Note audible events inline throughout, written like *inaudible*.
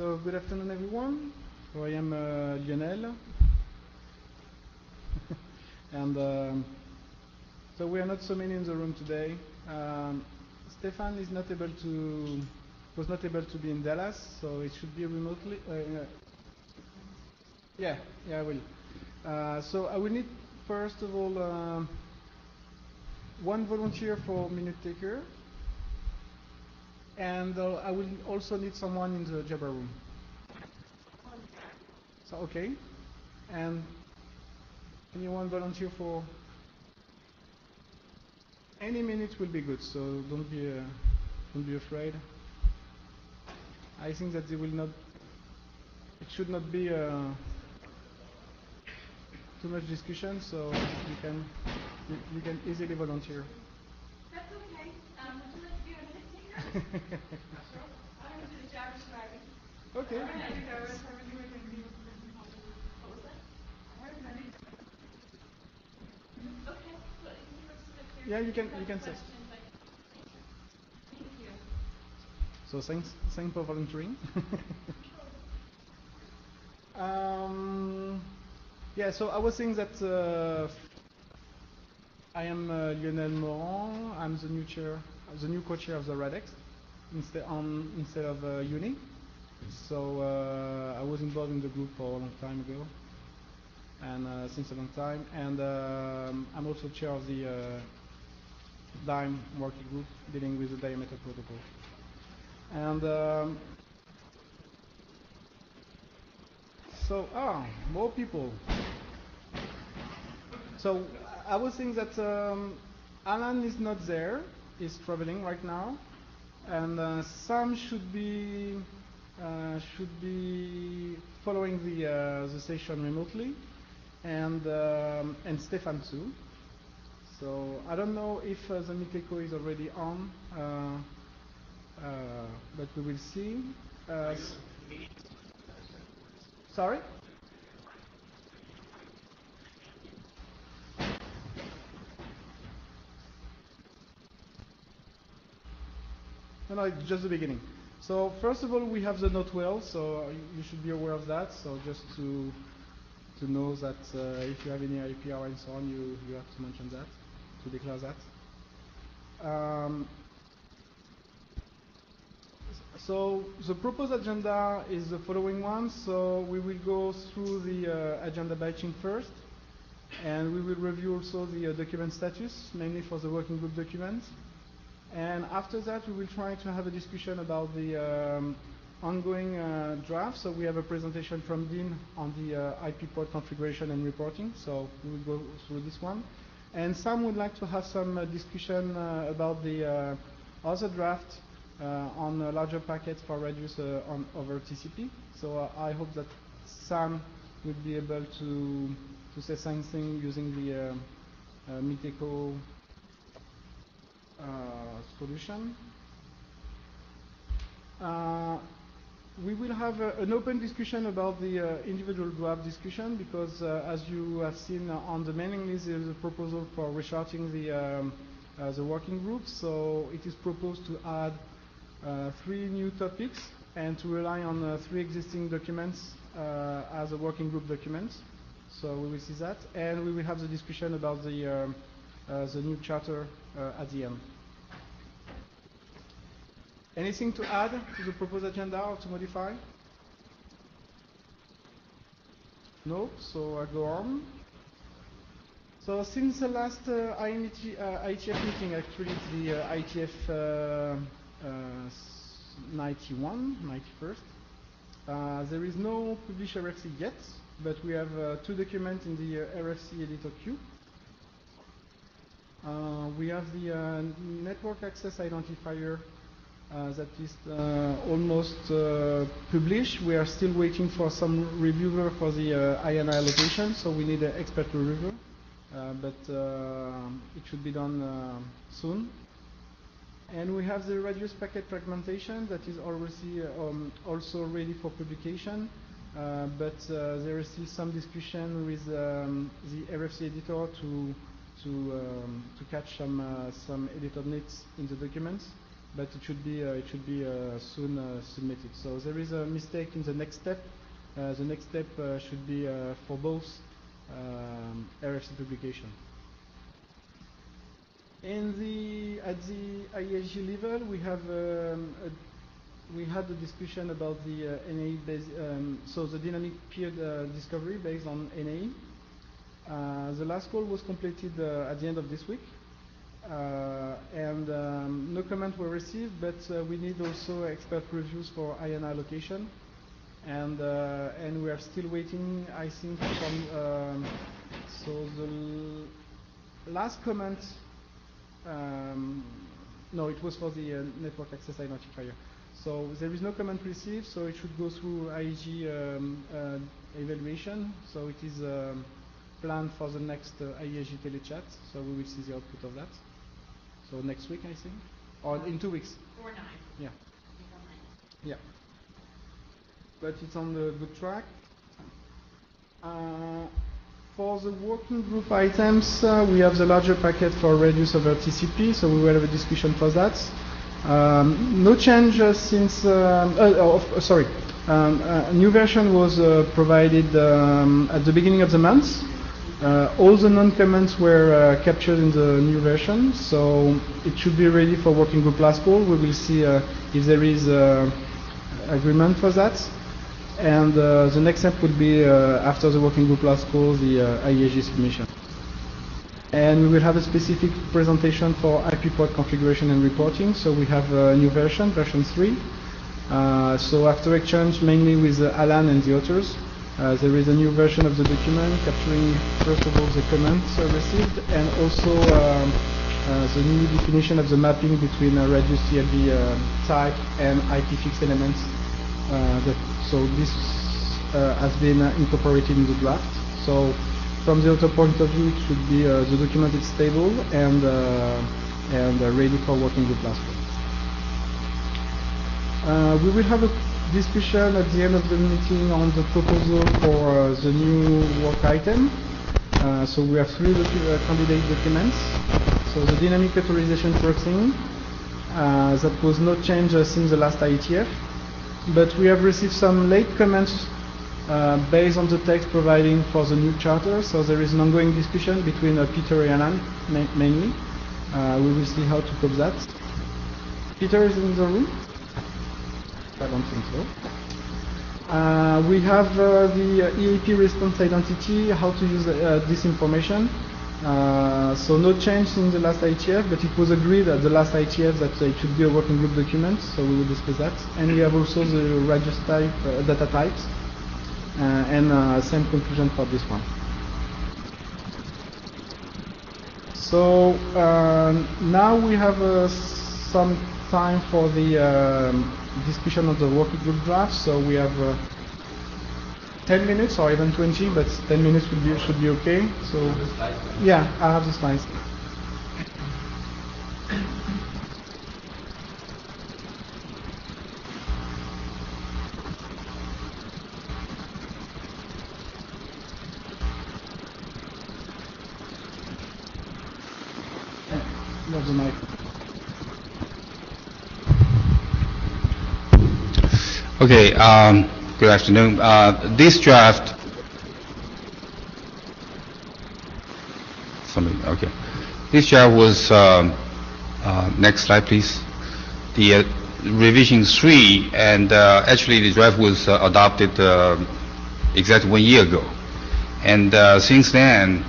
So good afternoon, everyone. So I am uh, Lionel, *laughs* and um, so we are not so many in the room today. Um, Stefan is not able to was not able to be in Dallas, so it should be remotely. Uh, yeah, yeah, I will. Uh, so I will need first of all um, one volunteer for minute taker, and uh, I will also need someone in the Jabber room. So okay, and anyone volunteer for any minute will be good. So don't be uh, don't be afraid. I think that they will not. It should not be uh, too much discussion, so you can you, you can easily volunteer. Here. Yeah, you can- you can you. So thanks, thanks for volunteering. *laughs* um, yeah, so I was saying that uh, I am uh, Lionel Morand. I'm the new chair, the new co-chair of the RADEXT instead on instead of uh, Jouni. So uh, I was involved in the group for a long time ago, and uh, since a long time, and um, I'm also chair of the uh, DIME working group dealing with the diameter protocol. And um, so, ah, more people. So I was saying that um, Alan is not there; he's traveling right now, and uh, Sam should be uh, should be following the uh, the session remotely, and um, and Stefan too. So I don't know if uh, the Meetecho is already on. Uh, uh, but we will see. Uh, sorry? No, no, it's just the beginning. So first of all, we have the note well, so you should be aware of that. So just to to know that uh, if you have any IPR and so on, you, you have to mention that, to declare that. Um, so the proposed agenda is the following one. So we will go through the uh, agenda bashing first, and we will review also the uh, document status, mainly for the working group documents. And after that, we will try to have a discussion about the um, ongoing uh, draft. So we have a presentation from Dean on the uh, IP port configuration and reporting. So we will go through this one. And Sam would like to have some uh, discussion uh, about the uh, other draft uh, on larger packets for uh, on over TCP. So I hope that Sam will be able to to say something using the uh, Meetecho solution. Uh, we will have uh, an open discussion about the uh, individual draft discussion because, uh, as you have seen uh, on the mailing list, there is a proposal for restarting the um, uh, the working group. So it is proposed to add uh, three new topics and to rely on uh, three existing documents uh, as a working group documents. So we will see that, and we will have the discussion about the um, uh, the new charter uh, at the end. Anything to add to the proposed agenda or to modify? No, so I go on. So since the last uh, uh, IETF meeting, actually the uh, IETF uh, uh, 91, 91st, uh, there is no published RFC yet, but we have two documents in the RFC editor queue. We have the network access identifier that is uh, almost uh, published. We are still waiting for some reviewer for the uh, IANA allocation, so we need an expert reviewer. Uh, but uh, it should be done uh, soon. And we have the radius packet fragmentation that is already uh, um, also ready for publication. Uh, but uh, there is still some discussion with um, the RFC editor to to um, to catch some uh, some edited nits in the documents. But it should be uh, it should be uh, soon uh, submitted. So there is a mistake in the next step. The next step should be for both um, RFC publication. In the at the IESG level, we have um, a we had a discussion about the uh, NAI base, um, so the dynamic peer uh, discovery based on NAI. Uh, the last call was completed at the end of this week, and um, no comment were received, but uh, we need also expert reviews for IANA allocation, and uh, and we are still waiting, I think, from um, so the last comment. Um, no, it was for the uh, network access identifier. So there is no comment received, so it should go through IESG um, uh, evaluation. So it is um, planned for the next uh, IESG telechat, so we will see the output of that. So next week, I think, or in two weeks. Four nine. Yeah, I think on nine. yeah. But it's on the good track. Uh, for the working group items, uh, we have the larger packet for RADIUS over TCP, so we will have a discussion for that. Um, no change uh, since, um, uh, oh, uh, sorry, um, a new version was uh, provided um, at the beginning of the month. Uh, all the non-comments were uh, captured in the new version, so it should be ready for working group last call. We will see uh, if there is uh, agreement for that. And uh, the next step would be uh, after the working group last call, the uh, IESG submission. And we will have a specific presentation for IP port configuration and reporting. So we have a new version, version 3. Uh, so after exchange mainly with Alan and the authors, uh, there is a new version of the document capturing first of all the comments uh, received and also um, uh, the new definition of the mapping between a RADIUS TLV uh, type and IP fixed elements. Uh, that, so this uh, has been uh, incorporated in the draft. So from the author point of view, it should be uh, the document is stable and uh, and uh, ready for working with. Uh, we will have a discussion at the end of the meeting on the proposal for uh, the new work item. Uh, so we have three docu- uh, candidate documents. So the dynamic authorization proxying, uh, that was not changed uh, since the last IETF, but we have received some late comments based on the text providing for the new charter. So there is an ongoing discussion between Peter and Alan ma- mainly. We will see how to cope that. Peter is in the room. I don't think so. Uh, we have uh, the EAP response identity, how to use uh, this information. Uh, so no change in the last IETF, but it was agreed at the last IETF that it should be a working group document, so we will discuss that. And we have also the register type, uh, data types, uh, and same conclusion for this one. So um, now we have some time for the um, discussion of the working group draft. So we have uh, 10 minutes or even 20, but 10 minutes be, should be okay. So yeah, I have the slides. You have the mic. Okay, um, good afternoon. Uh, this draft, somebody, okay. This draft was, um, uh, next slide, please. The uh, revision three, and uh, actually the draft was uh, adopted uh, exactly one year ago. And since then,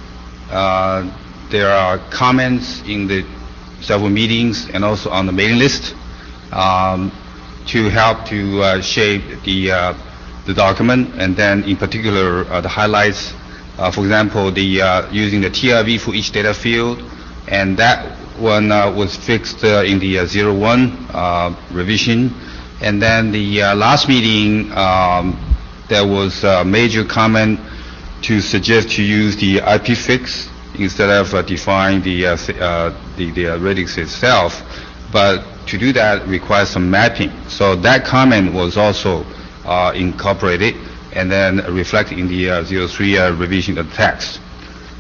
there are comments in the several meetings and also on the mailing list um, to help to uh, shape the uh, the document, and then in particular uh, the highlights. Uh, for example, the uh, using the TRV for each data field, and that one uh, was fixed in the uh, 01 uh, revision. And then the last meeting, um, there was a major comment to suggest to use the IPFIX instead of define the, the, the uh, radix itself. But to do that requires some mapping. So that comment was also uh, incorporated and then reflected in the uh, 03 uh, revision of the text.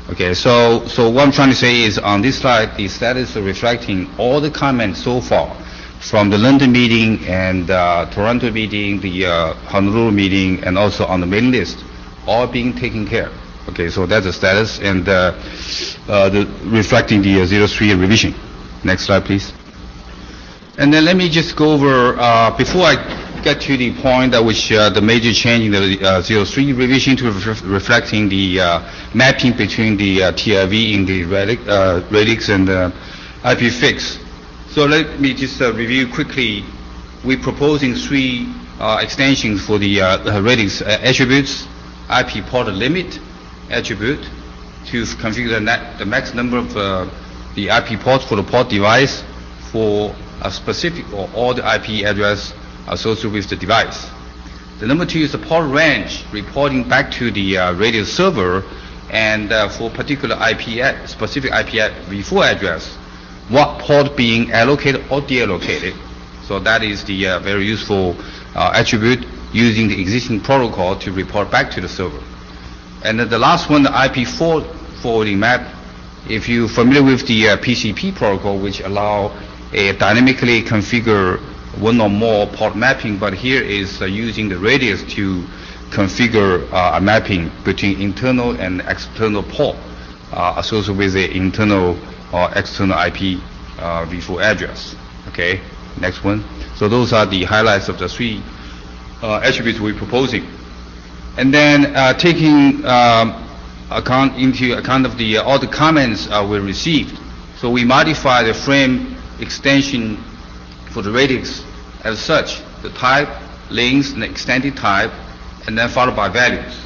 Okay, so, so what I'm trying to say is on this slide, the status reflecting all the comments so far from the London meeting and uh, Toronto meeting, the uh, Honolulu meeting, and also on the mailing list, all being taken care. Okay, so that's the status and uh, uh, the, reflecting the uh, 03 revision. Next slide, please. And then let me just go over, uh, before I get to the point at which uh, the major change in the uh, 03 revision to ref- reflecting the uh, mapping between the uh, TRV in the radix, uh, radix and uh, IP fix. So let me just uh, review quickly. We're proposing three extensions for the radix attributes, IP port limit attribute to configure the, the max number of the IP ports for the port device for a specific or all the IP address associated with the device. The number two is the port range, reporting back to the uh, RADIUS server, and uh, for particular IP ad- specific IP ad- v4 address, what port being allocated or deallocated. So that is the uh, very useful uh, attribute using the existing protocol to report back to the server. And then the last one, the IP4 forwarding map, if you're familiar with the uh, PCP protocol, which allow dynamically configure one or more port mapping, but here is uh, using the radius to configure uh, a mapping between internal and external port uh, associated with the internal or external IP uh, v4 address. Okay, next one. So those are the highlights of the three uh, attributes we're proposing. And then taking um, account into account of the all the comments we received, so we modify the frame extension for the radix as such: the type, length, and extended type, and then followed by values.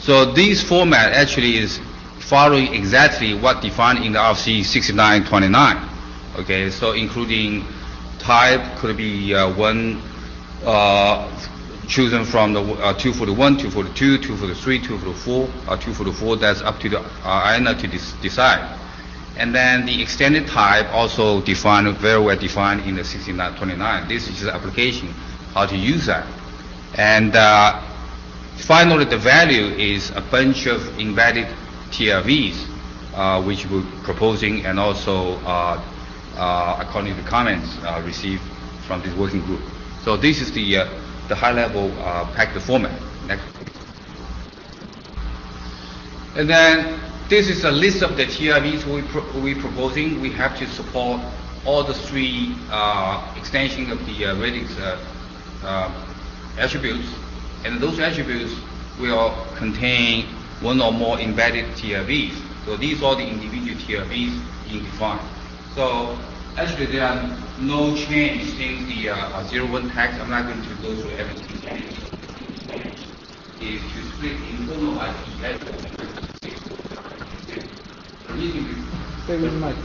So this format actually is following exactly what defined in the RFC 6929. Okay, so including type could be uh, one uh, chosen from the uh, 241, 242, 243, 244, or 244. That's up to the uh, IANA to decide. And then the extended type also defined very well defined in the 6929. This is the application how to use that. And uh, finally, the value is a bunch of embedded TRVs, uh, which we're proposing, and also uh, uh, according to the comments uh, received from this working group. So this is the uh, the high-level packed format. Next. And then this is a list of the TRVs we pro- we proposing. We have to support all the three uh, extension of the uh, uh, uh, attributes, and those attributes will contain one or more embedded TRVs. So these are the individual TRVs defined. So actually there are no change since the uh, zero one text. I'm not going to go through everything. Is to split internal IP address. The reason be- Stay with the mic.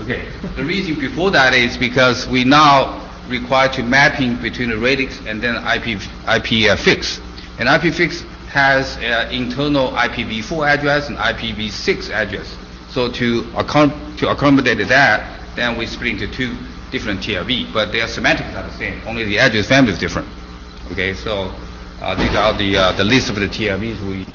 Okay. The reason before that is because we now require to mapping between the radix and then IP IP uh, fix. And IPFIX has uh, internal IPv4 address and IPv6 address. So to account to accommodate that, then we split into two different TRV, but their semantics are the same. Only the address family is different. Okay. So uh, these are the uh, the list of the TRVs we.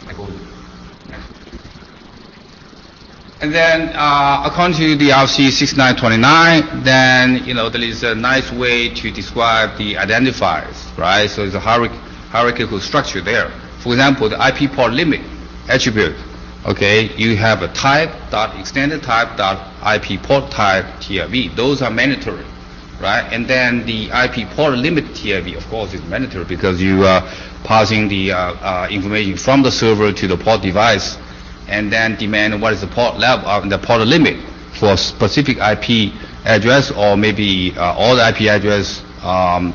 And then, uh, according to the RFC 6929, then, you know, there is a nice way to describe the identifiers, right? So it's a hierarchical structure there. For example, the IP port limit attribute, okay, you have a type dot extended type dot IP port type TRV. Those are mandatory, right? And then the IP port limit TRV, of course, is mandatory because you are passing the uh, uh, information from the server to the port device and then demand what is the port level, uh, the port limit for specific IP address or maybe uh, all the IP address um,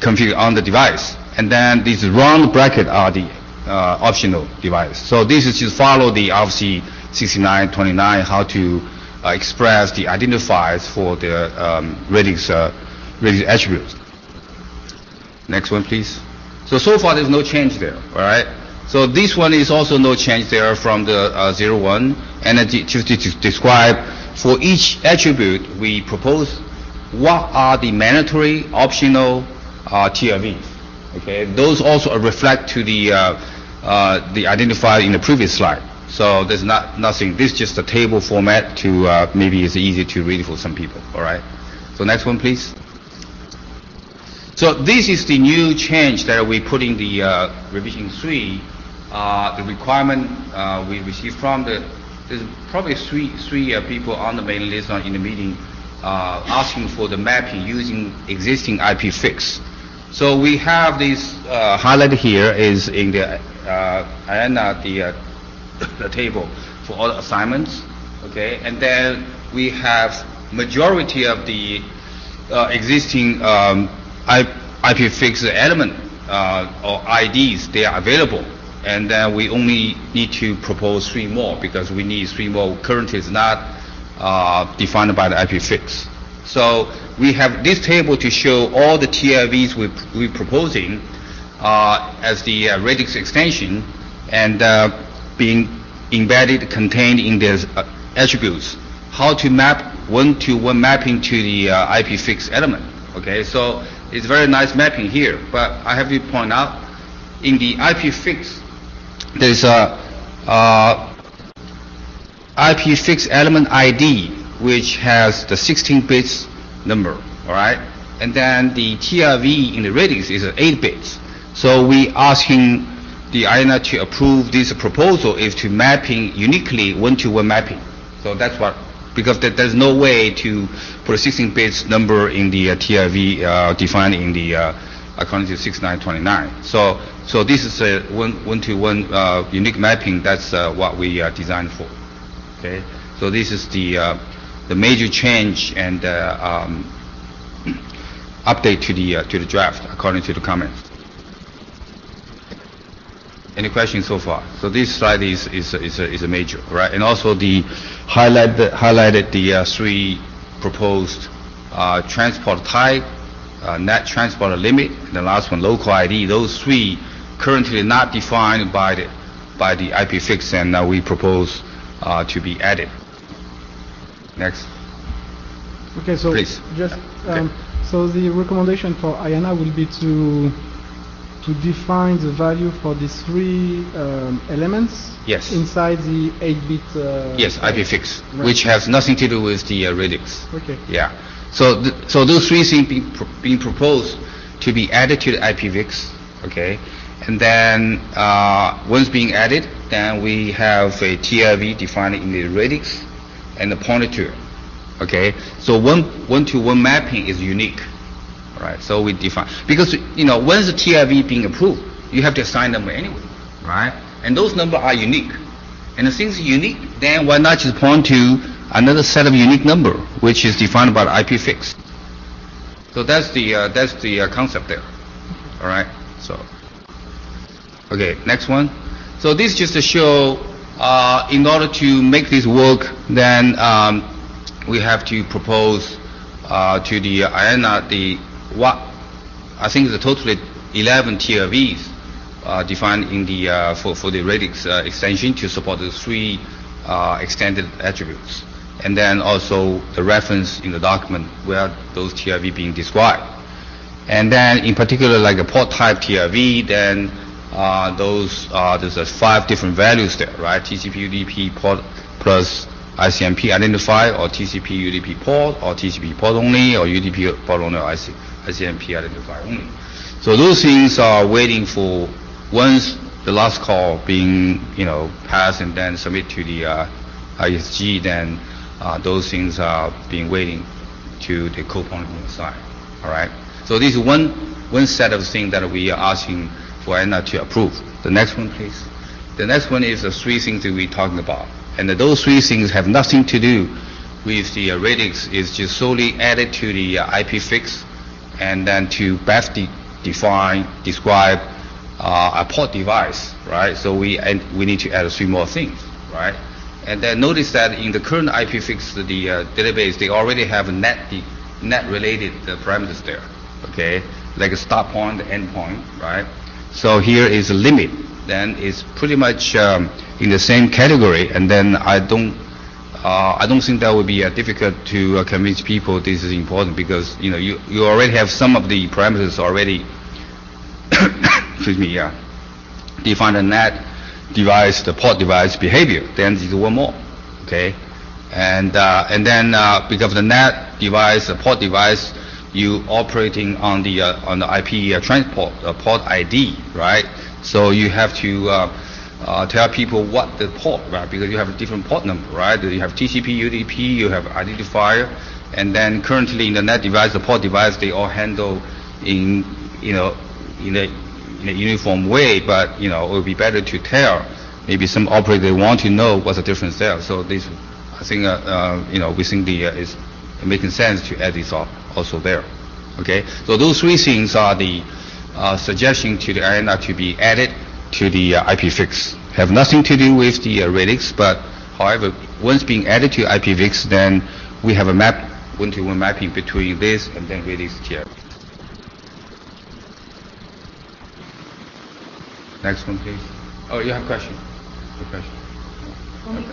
configured on the device. And then these round bracket are the uh, optional device. So this is just follow the RFC 6929 how to uh, express the identifiers for the um, radix, uh, attributes. Next one, please. So, so far there's no change there, all right? So this one is also no change there from the uh, 01. And uh, to, to, to describe for each attribute, we propose what are the mandatory, optional uh, TRVs. Okay, those also reflect to the uh, uh, the identified in the previous slide. So there's not nothing. This is just a table format to uh, maybe it's easy to read for some people. All right. So next one, please. So this is the new change that we put in the uh, revision three. Uh, the requirement uh, we received from the there's probably three three uh, people on the mailing list on, in the meeting uh, asking for the mapping using existing IPFIX. So we have this uh, highlighted here is in the uh, the uh, *coughs* the table for all the assignments, okay, and then we have majority of the uh, existing um, IPFIX element uh, or IDs they are available, and then we only need to propose three more because we need three more. Currently, is not uh, defined by the IPFIX. So we have this table to show all the TIVs we, we're proposing uh, as the uh, radix extension and uh, being embedded, contained in the uh, attributes. How to map one-to-one mapping to the uh, IPFIX element. Okay, so it's very nice mapping here, but I have to point out in the IPFIX there's a uh, IPFIX element ID, which has the 16 bits number, all right? And then the TRV in the radix is 8 bits. So we asking the IANA to approve this proposal is to mapping uniquely one-to-one mapping. So that's what, because there, there's no way to put a 16 bits number in the uh, TRV uh, defined in the uh, according to 6929. So, so this is a one, one-to-one uh, unique mapping. That's uh, what we uh, designed for. Okay, so this is the uh, the major change and uh, um, *clears throat* update to the to the draft according to the comments. Any questions so far? So this slide is is is a, is a major, right? And also the highlight highlighted the three proposed transport type, uh, net transport limit, and the last one local ID. Those three currently not defined by the by the IPFIX, and uh, we propose uh, to be added. Next. Okay, so Please. just Okay. um, so the recommendation for IANA will be to to define the value for these three um, elements Yes. inside the 8-bit. Uh, Yes, IPFIX, Right. which has nothing to do with the uh, radix. Okay. Yeah. So, th- so those three things being, being proposed to be added to the IPFIX, okay? And then, uh, once being added, then we have a TIV defined in the radix and the pointer okay? So one, one-to-one mapping is unique, right? So we define, because, you know, once the TIV being approved, you have to assign number anyway, right? And those numbers are unique. And the things unique, then why not just point to another set of unique number, which is defined by the IPFIX. So that's the uh, that's the uh, concept there. All right. So okay, next one. So this just to show, uh, in order to make this work, then um, we have to propose uh, to the IANA the what I think the totally 11 TRVs uh, defined in the uh, for for the radix uh, extension to support the three uh, extended attributes, and then also the reference in the document where those TRV being described. And then in particular, like a port type TRV, then uh, those uh, there's uh, five different values there, right? TCP UDP port plus ICMP identifier, or TCP UDP port, or TCP port only, or UDP port only, or IC, ICMP identifier only. So those things are waiting for once the last call being you know passed and then submit to the uh, IESG, then uh, those things are being waiting to the co-point side. All right. So this is one one set of things that we are asking for IANA to approve. The next one, please. The next one is the three things that we're talking about, and those three things have nothing to do with the uh, radix. It's just solely added to the uh, IPFIX, and then to best de- define, describe uh, a port device, right? So we and we need to add three more things, right? And then notice that in the current IPFIX, the uh, database, they already have net the net related uh, parameters there, okay? Like a start point, end point, right? So here is a limit. Then it's pretty much um, in the same category, and then I don't. Uh, I don't think that would be uh, difficult to uh, convince people this is important because you know you, you already have some of the parameters already *coughs* excuse me, yeah, define the net device, the port device behavior, then there's one more, okay? And, uh, and then, uh, because the net device, the port device you operating on the uh, on the IP uh, transport uh, port ID, right? So you have to uh, tell people what the port, right? Because you have a different port number, right? You have TCP, UDP, you have identifier, and then currently in the net device, the port device, they all handle in you know in a in a uniform way. But you know it would be better to tell. Maybe some operator want to know what's the difference there. So this, I think, uh, uh, you know, we think the uh, is making sense to add this also there. Okay, so those three things are the suggestion to the arena to be added to the uh, IPFIX. Have nothing to do with the uh, radix, but however, once being added to IPFIX, then we have a map, one-to-one mapping between this and then radix here. Next one, please. Oh, you have a question? Your question?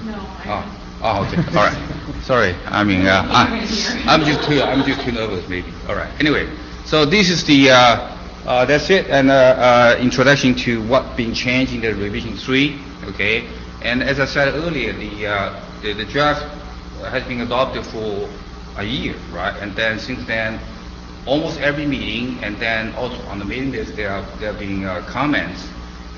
No, Oh, oh, okay, *laughs* all right. Sorry, I mean, uh, I, I'm just too, I'm just too nervous, maybe. All right. Anyway, so this is the, uh, uh, that's it, and uh, uh, introduction to what been changed in the revision three. Okay, and as I said earlier, the uh, the, the draft has been adopted for a year, right? And then since then, almost every meeting, and then also on the mailing list, there are there have been uh, comments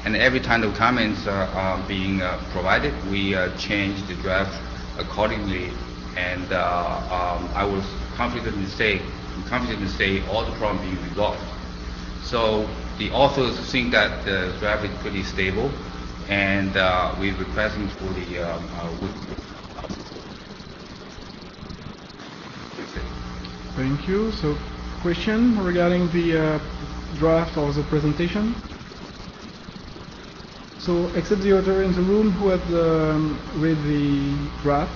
and every time the comments are, are being uh, provided, we uh, change the draft accordingly. And uh, um, I was confident to say, confident to say all the problems being resolved. So the authors think that the draft is pretty stable, and uh, we're requesting for the um, uh, Thank you. So, question regarding the uh, draft or the presentation? So, except the author in the room who had um, read the draft,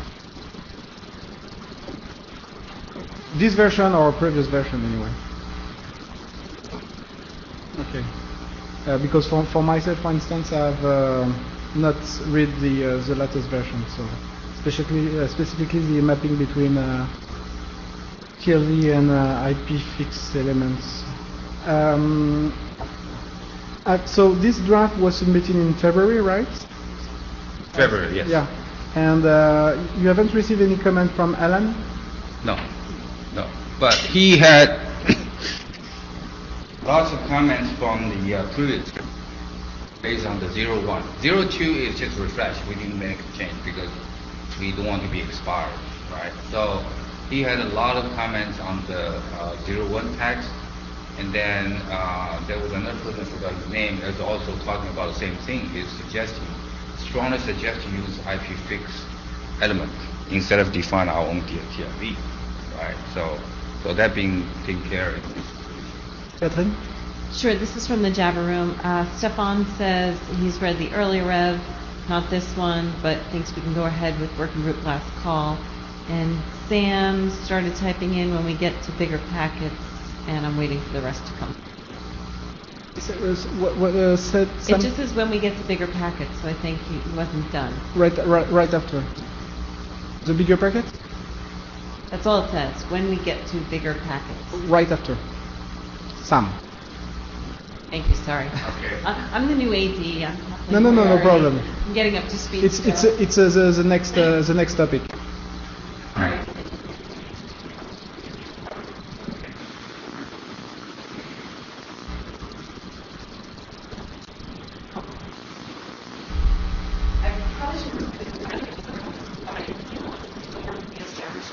this version or previous version anyway? Okay. Uh, because for, for myself, for instance, I've uh, not read the uh, the latest version, so specifically uh, specifically the mapping between uh, TLV and uh, IP fix elements. Um, uh, so this draft was submitted in February, right? February, yes. Yeah. And uh, you haven't received any comment from Alan? No, no. But he had *coughs* lots of comments from the uh, previous based on the zero one. Zero two is just refresh. We didn't make a change because we don't want to be expired, right? So he had a lot of comments on the uh, zero one text. And then uh, there was another person, I forgot his name, that's also talking about the same thing, is suggesting, strongly suggesting to use IP fix element instead of define our own TLV, right? So, so that being taken care of. Catherine? Sure, this is from the Jabber room. Uh, Stefan says he's read the earlier rev, not this one, but thinks we can go ahead with working group last call. And Sam started typing in when we get to bigger packets, and I'm waiting for the rest to come. So, s- What, what uh, said It some- just says when we get to bigger packets, so I think he he wasn't done. right, right, right after. The bigger packet? That's all it says, when we get to bigger packets. Right after. Sam. Thank you, sorry. Okay. I- I'm the new AD, I'm No, no, no, no problem. I'm getting up to speed It's it's it's uh, the, the next uh, the next topic. I probably should.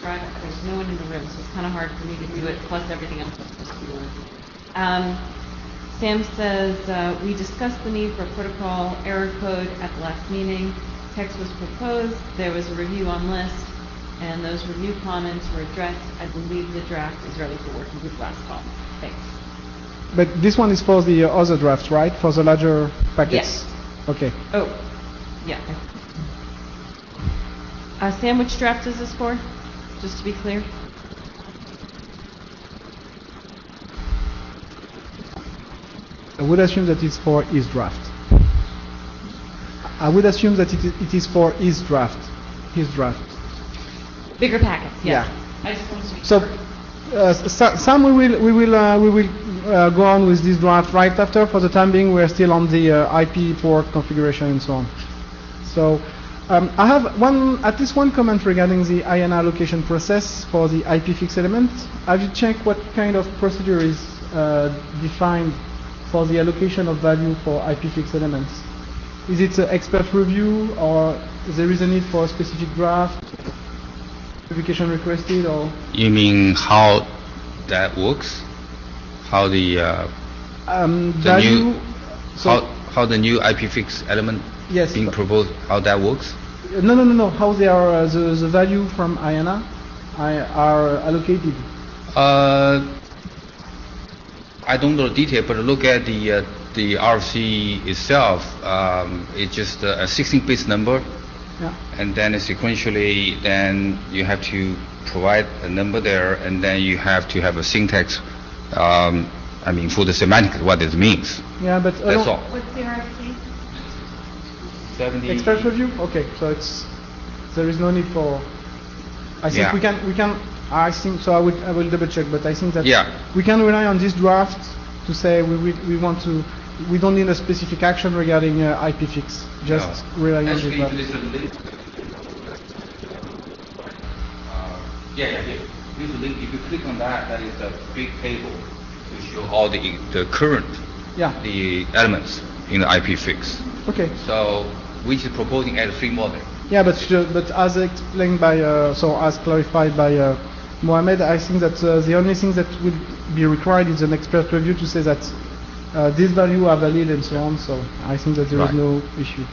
There's no one in the room, so it's kind of hard for me to do it, plus everything else I'm supposed to be doing. Um, Sam says, uh, we discussed the need for a protocol error code at the last meeting. Text was proposed, there was a review on list, and those review comments were addressed. I believe the draft is ready for working group last call. Thanks. But this one is for the other draft, right? For the larger packets. Yes. Okay. Oh, yeah. Sam, which draft is this for? Just to be clear? I would assume that it's for his draft. I would assume that it is, it is for his draft. His draft. Bigger packets, yes. Yeah. I just wanted to So, uh, some we will we will uh, we will uh, go on with this draft right after. For the time being, we are still on the uh, IP port configuration and so on. So, Um, I have one, at least one comment regarding the IANA allocation process for the IP fix element. Have you checked what kind of procedure is uh, defined for the allocation of value for IPFIX elements? Is it an expert review or there is a need for a specific draft, verification requested or? You mean how that works? How the, uh, Um, the value, new, so- how, how the new IPFIX element Yes, being proposed, how that works? No, no, no, no. How they are uh, the the value from IANA I- are allocated. Uh, I don't know the detail, but look at the, uh, the RFC itself, um, it's just a 16-bit number, Yeah. and then sequentially, then you have to provide a number there, and then you have to have a syntax, um, I mean, for the semantics, what it means. Yeah, but That's along- all. What's the RFC? 70 Expert review? Okay, so it's there is no need for. I think Yeah. we can we can. I think so. I will I will double check, but I think that Yeah. we can rely on this draft to say we we, we want to. We don't need a specific action regarding uh, IPFIX. Just No. rely on this draft. this is a link. Uh, Yeah, yeah, yeah. This link, if you click on that, that is a big table to show all the, the current, Yeah. the elements in the IP fix. Okay. So, which is proposing as a free model. Yeah, but but as explained by uh, so as clarified by uh, Mohamed, I think that uh, the only thing that would be required is an expert review to say that uh, these values are valid and so on. So I think that there is Right. no issue.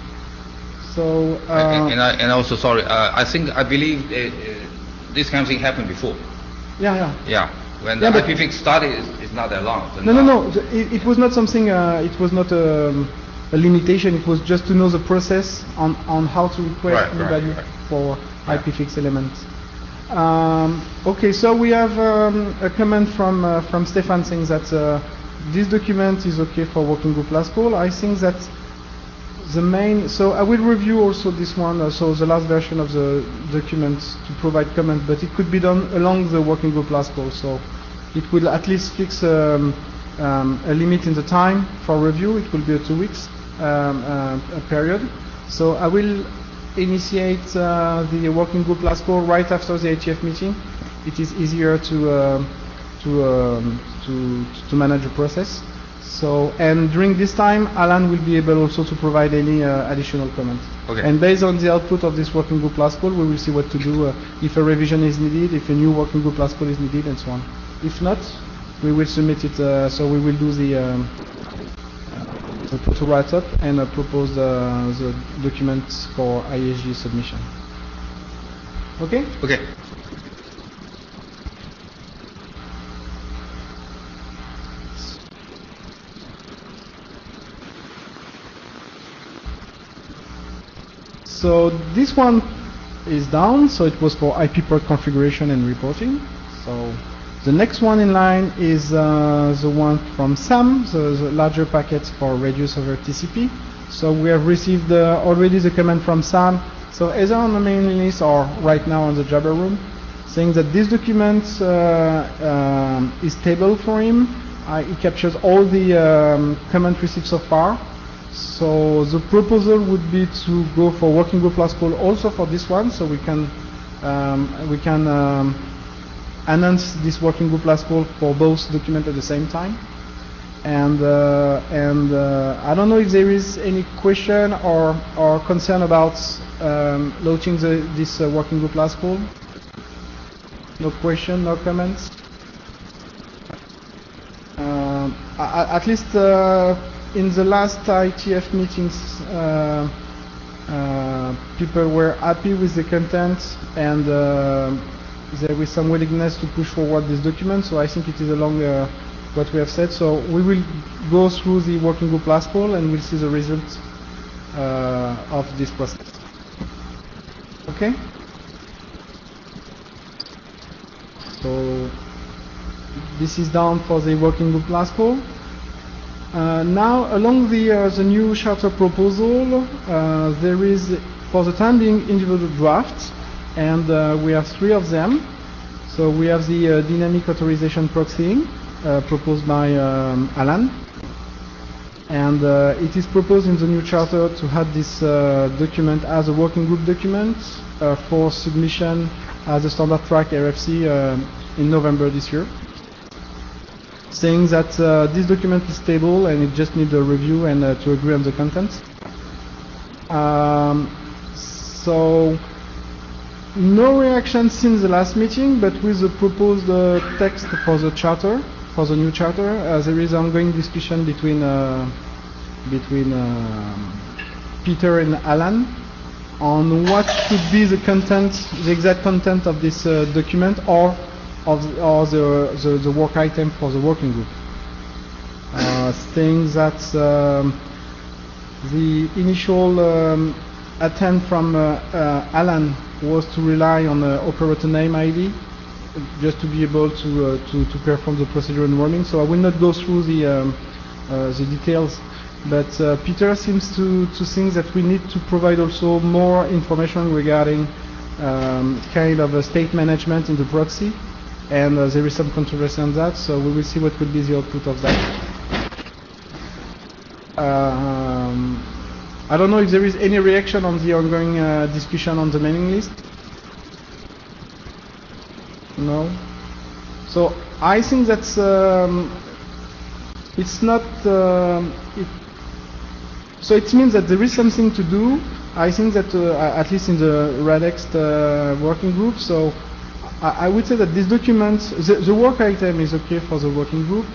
So uh, And, and I, and also, sorry, uh, I think, I believe uh, uh, this kind of thing happened before. yeah, yeah. Yeah. When Yeah, the but- IPFIX started, it's, it's not that long. so No, no, no. It, it was not something. Uh, it was not um, a limitation. It was just to know the process on, on how to request Right, new right, value for IPFix elements. Um, okay, so we have um, a comment from uh, from Stefan saying that uh, this document is okay for working group last call. I think that the main. So I will review also this one. Uh, so the last version of the document to provide comment, but it could be done along the working group last call. So it will at least fix um, um, a limit in the time for review. It will be a two weeks um, uh, period. So I will initiate uh, the working group last call right after the IETF meeting. It is easier to uh, to, um, to to manage the process. So and during this time, Alan will be able also to provide any uh, additional comments. Okay. And based on the output of this working group last call, we will see what to do uh, if a revision is needed, if a new working group last call is needed, and so on. If not, we will submit it. Uh, so we will do the um, the to write up and uh, propose uh, the documents for IESG submission. Okay. Okay. So this one is down, so it was for IP port configuration and reporting. So the next one in line is uh, the one from SAM, the, larger packets for radius over TCP. So we have received uh, already the comment from SAM, so either on the mailing list or right now on the Jabber room, saying that this document uh, um, is stable for him. Uh, it captures all the um, comment received so far. So the proposal would be to go for working group last call also for this one, so we can um, we can um, announce this working group last call for both documents at the same time. And uh, and uh, I don't know if there is any question or or concern about um, launching the, this uh, working group last call. No question, no comments. A- at least uh, in the last IETF meetings, uh, uh, people were happy with the content and uh, there was some willingness to push forward this document. So I think it is along uh, what we have said. So we will go through the working group last call and we'll see the results uh, of this process. Okay? So this is down for the working group last call. Uh, now, along the uh, the new charter proposal, uh, there is, for the time being, individual drafts, and uh, we have three of them. So we have the uh, dynamic authorization proxying uh, proposed by um, Alan. And uh, it is proposed in the new charter to have this uh, document as a working group document uh, for submission as a standard track RFC uh, in November this year. Saying that this document is stable and it just needs a review and to agree on the content. Um, so no reaction since the last meeting, but with the proposed uh, text for the charter, for the new charter, uh, there is ongoing discussion between uh, between um, Peter and Alan on what should be the content, the exact content of this uh, document, or of the, or the, the the work item for the working group. Uh, things that um, the initial um, attempt from uh, uh, Alan was to rely on the operator name ID just to be able to, uh, to, to perform the procedure in roaming. So I will not go through the, um, uh, the details, but uh, Peter seems to, to think that we need to provide also more information regarding um, kind of a state management in the proxy, and uh, there is some controversy on that, so we will see what will be the output of that. Um, I don't know if there is any reaction on the ongoing uh, discussion on the mailing list. No. So I think that's um, it's not. Um, it, so it means that there is something to do. I think that uh, at least in the RADEXT uh, working group. So I, I would say that this document, the, the work item is okay for the working group.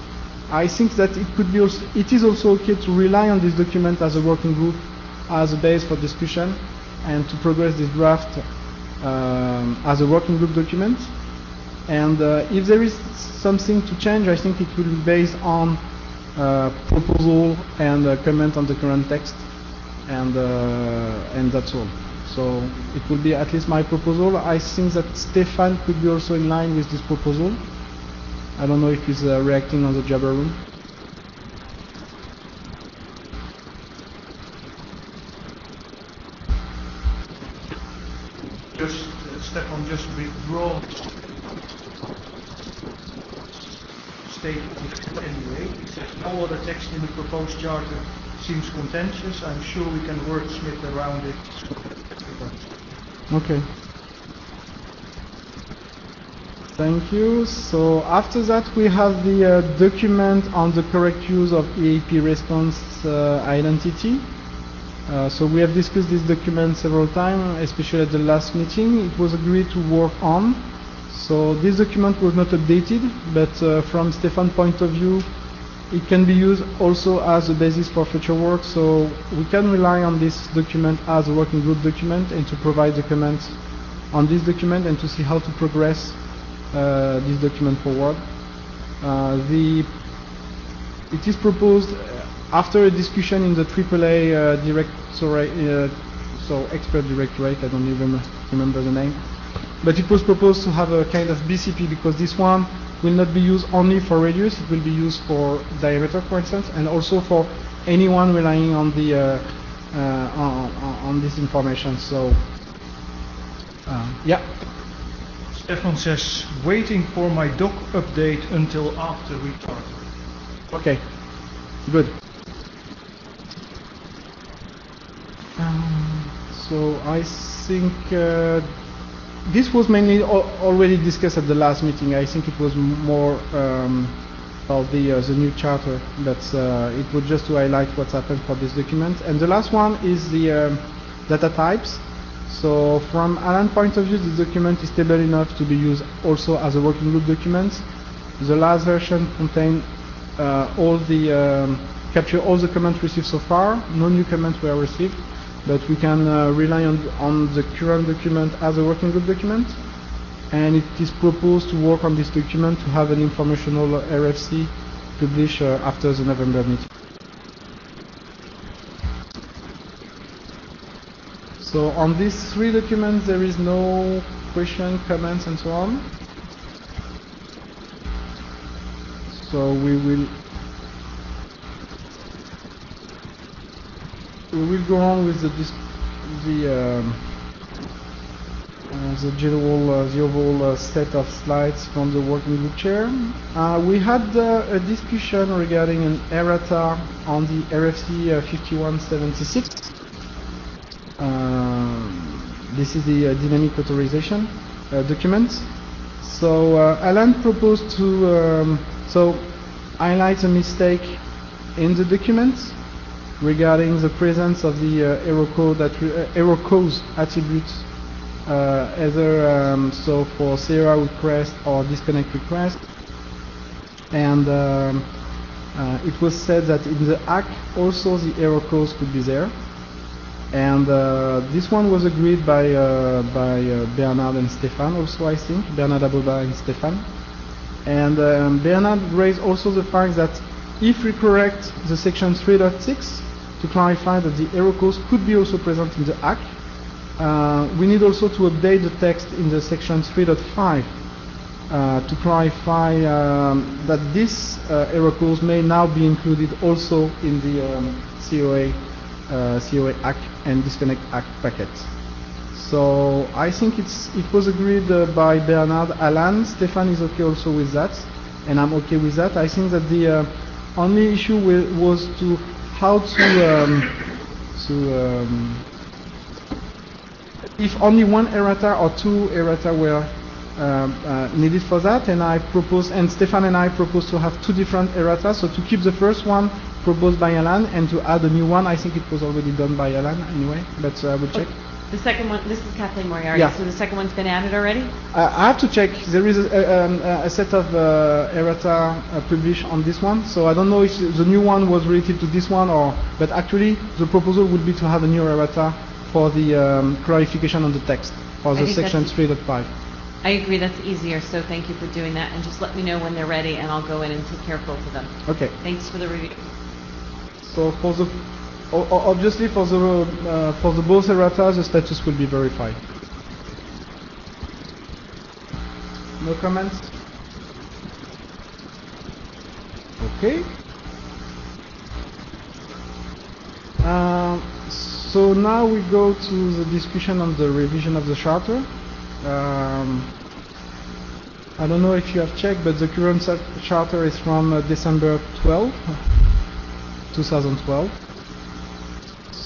I think that it could be also, it is also okay to rely on this document as a working group as a base for discussion and to progress this draft um, as a working group document. And uh, if there is something to change, I think it will be based on uh, proposal and uh, comment on the current text, and uh, and that's all. So it will be at least my proposal. I think that Stefan could be also in line with this proposal. I don't know if he's uh, reacting on the Jabber room. Just withdraw statement anyway. All other text in the proposed charter seems contentious. I'm sure we can wordsmith around it. Okay. Thank you. So after that, we have the uh, document on the correct use of EAP response uh, identity. Uh, so we have discussed this document several times, especially at the last meeting. It was agreed to work on. So this document was not updated, but uh, from Stefan's point of view, it can be used also as a basis for future work. So we can rely on this document as a working group document and to provide the comments on this document and to see how to progress uh, this document forward. Uh, the it is proposed after a discussion in the AAA uh, directorate, uh, so expert directorate, I don't even remember the name, but it was proposed to have a kind of BCP because this one will not be used only for radius, it will be used for diameter, for instance, and also for anyone relying on the uh, uh, on, on- this information. So, uh, yeah. Stefan says, waiting for my doc update until after we charter. Okay, good. Um, so I think uh, this was mainly al- already discussed at the last meeting. I think it was more um, of the uh, the new charter, but uh, it was just to highlight what's happened for this document. And the last one is the um, data types. So from Alan point of view, this document is stable enough to be used also as a working group document. The last version contained uh, all the um, capture all the comments received so far. No new comments were received, but we can uh, rely on on the current document as a working group document. And it is proposed to work on this document to have an informational RFC published uh, after the November meeting. So on these three documents, there is no question, comments, and so on. So we will we will go on with the the um, uh, the general, uh, the overall uh, set of slides from the working group chair. Uh, we had uh, a discussion regarding an errata on the RFC uh, 5176. Um, this is the dynamic authorization document. So Alan proposed to um, so highlight a mistake in the document regarding the presence of the uh, error code that uh, error cause attributes uh, either um, so for COA request or disconnect request. And um, uh, it was said that in the ACK also the error cause could be there. And uh, this one was agreed by uh, by uh, Bernard and Stefan also I think Bernard Aboba and Stefan and um, Bernard raised also the fact that if we correct the section 3.6 to clarify that the error code could be also present in the ACK uh, we need also to update the text in the section 3.5 uh, to clarify um, that this uh, error code may now be included also in the um, COA, uh, COA ACK and disconnect ACK packet. So I think it's, it was agreed uh, by Bernard, Alan, Stefan is okay also with that, and I'm okay with that. I think that the uh, only issue was to how to um, to um, if only one errata or two errata were um, uh, needed for that, and I propose, and Stefan and I propose to have two different errata, so to keep the first one proposed by Alan and to add a new one. I think it was already done by Alan anyway, but uh, I will check. The second one, this is Kathleen Moriarty, Yeah. so the second one's been added already? Uh, I have to check. There is a, um, a set of uh, errata uh, published on this one, so I don't know if the new one was related to this one or. But actually, the proposal would be to have a new errata for the um, clarification on the text for I the section 3.5. I agree, that's easier, so thank you for doing that, and just let me know when they're ready, and I'll go in and take care of both of them. Okay. Thanks for the review. So for the obviously for the uh, for the both errata, the status will be verified. No comments. Okay. Um, so now we go to the discussion on the revision of the charter. Um, I don't know if you have checked, but the current charter is from uh, December 12, 2012.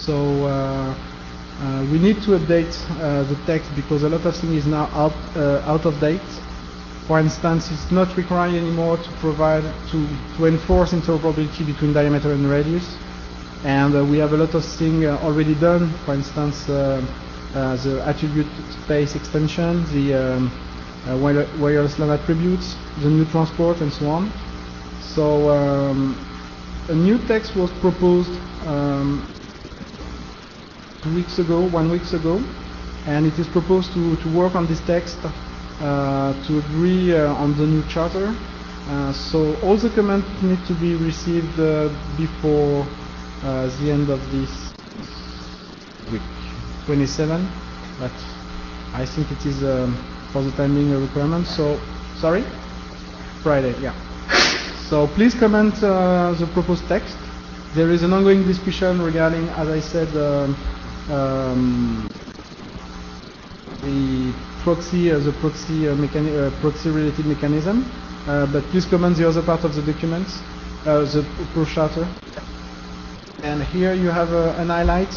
So uh, uh, we need to update uh, the text because a lot of things is now out uh, out of date. For instance, it's not required anymore to provide to to enforce interoperability between diameter and radius, and uh, we have a lot of things already done. For instance, the attribute space extension, the um, wireless LAN attributes, the new transport, and so on. So um, a new text was proposed um, two weeks ago, one weeks ago, and it is proposed to, to work on this text uh, to agree uh, on the new charter. Uh, so all the comments need to be received uh, before uh, the end of this week, 27. But I think it is um, for the timing a requirement. So sorry, Friday, yeah. So please comment uh, the proposed text. There is an ongoing discussion regarding, as I said, um, um, the proxy, uh, the proxy, uh, uh, proxy-related mechanism. Uh, but please comment the other part of the document, uh, the pro charter. And here you have an highlight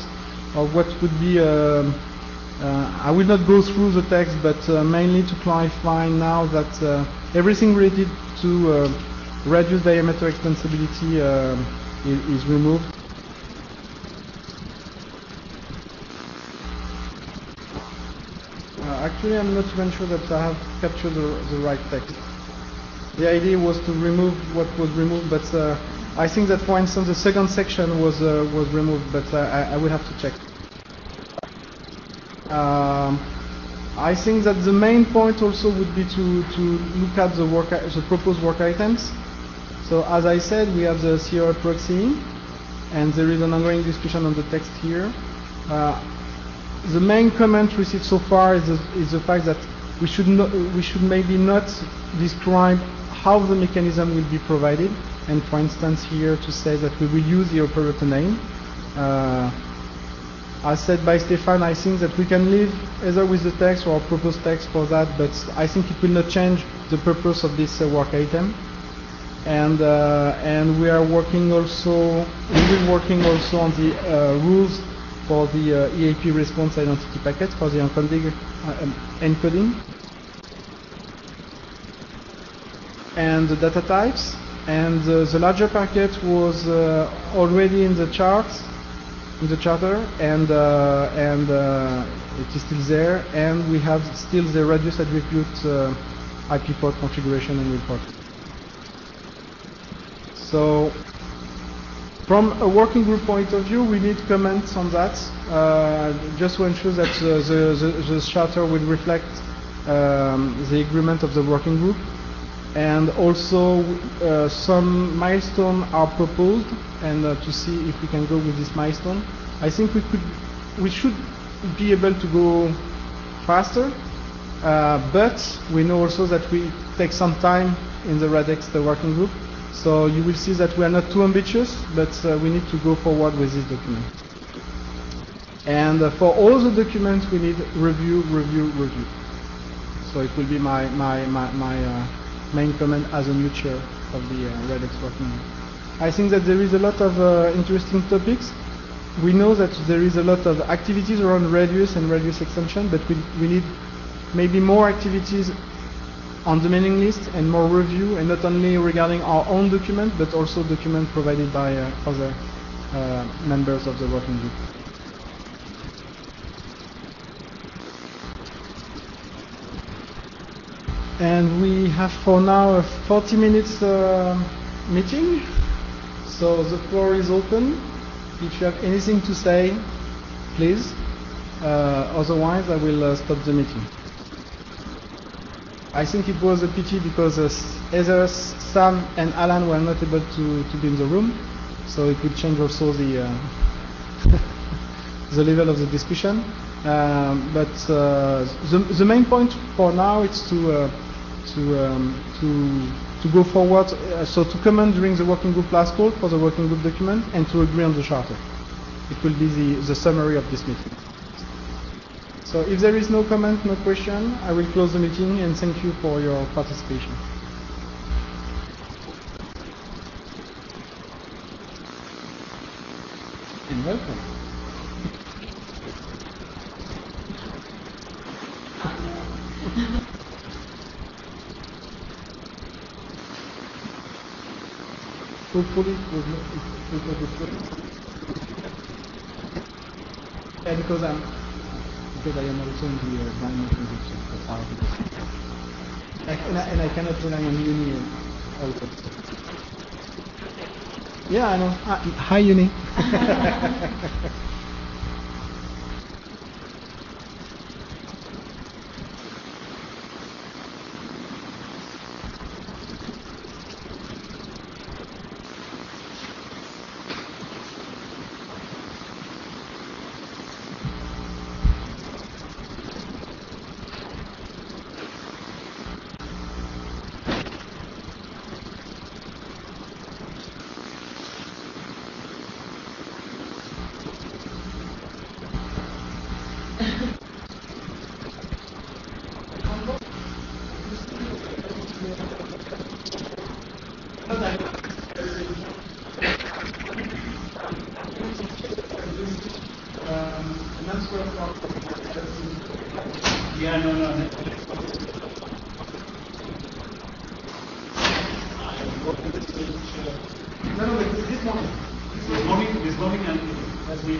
of what would be. Um, uh, I will not go through the text, but uh, mainly to clarify now that uh, everything related to radius diameter extensibility uh, is, is removed. Actually, I'm not even sure that I have captured the, the right text. The idea was to remove what was removed, but uh, I think that, for instance, the second section was uh, was removed, but uh, I, I will have to check. Um, I think that the main point also would be to, to look at the work the proposed work items. So as I said, we have the COA proxy, and there is an ongoing discussion on the text here. Uh, the main comment received so far is the, is the fact that we should not, we should maybe not describe how the mechanism will be provided, and for instance here to say that we will use the operator name. Uh, as said by Stefan, I think that we can live either with the text or proposed text for that, but I think it will not change the purpose of this uh, work item. And uh, and we are working also, we will working also on the uh, rules for the uh, EAP response identity packet for the encoding. Uh, um, encoding. And the data types. And uh, the larger packet was uh, already in the charts in the charter, and uh, and uh, it is still there, and we have still the radius attribute uh, IP port configuration and report. So, from a working group point of view, we need comments on that, uh, just to ensure that uh, the, the, the charter will reflect um, the agreement of the working group. And also, uh, some milestones are proposed, and uh, to see if we can go with this milestone. I think we could, we should be able to go faster, uh, but we know also that we take some time in the RADEXT, the working group. So you will see that we are not too ambitious, but uh, we need to go forward with this document. And uh, for all the documents, we need review, review, review. So it will be my my my, my uh, main comment as a new chair of the uh, RADEXT working group. I think that there is a lot of uh, interesting topics. We know that there is a lot of activities around radius and radius extension, but we, we need maybe more activities on the mailing list and more review, and not only regarding our own document, but also document provided by uh, other uh, members of the working group. And we have for now a 40 minutes uh, meeting. So the floor is open. If you have anything to say, please. Uh, otherwise, I will uh, stop the meeting. I think it was a pity because uh, either Sam and Alan were not able to, to be in the room, so it will change also the uh, *laughs* the level of the discussion. Um, but uh, the, the main point for now is to to um, to to go forward. Uh, so to comment during the working group last call for the working group document and to agree on the charter. It will be the, the summary of this meeting. So if there is no comment, no question, I will close the meeting and thank you for your participation. And welcome. Hopefully it was not it was. Yeah, because I'm because I am also in the uh, this. I, and, I, and I cannot rely on Jouni also. Yeah, I know. Hi, Jouni. *laughs* Yeah, no, no. no. no, this morning. This morning, this morning, and as we,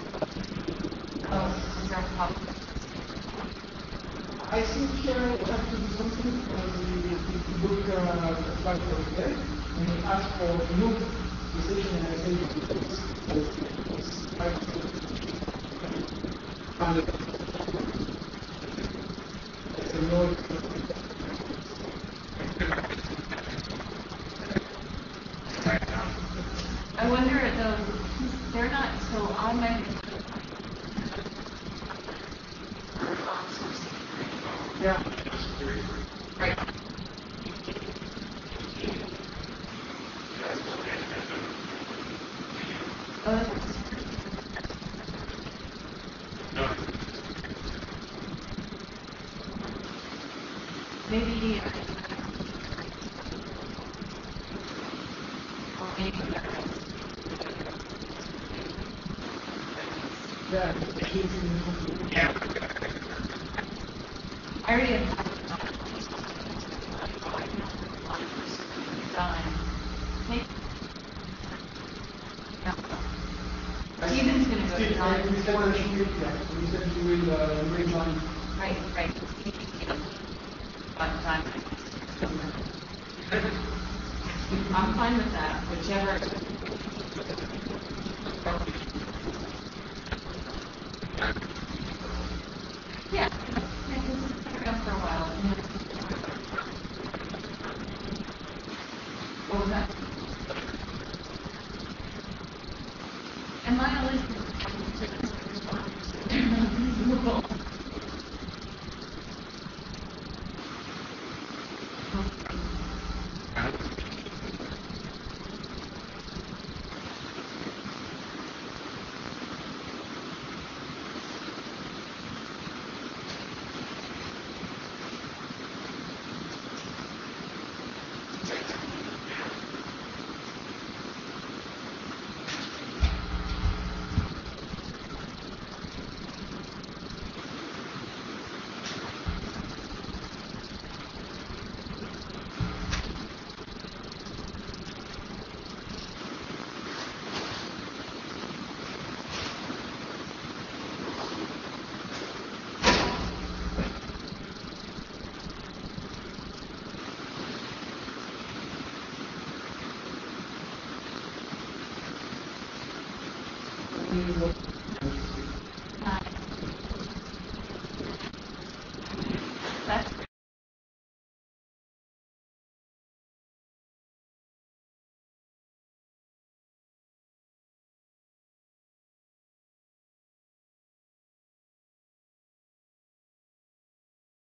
I think here uh, we have to do something. When we, we look uh, back for there, and we ask for new decision and I say, and *laughs* Yeah.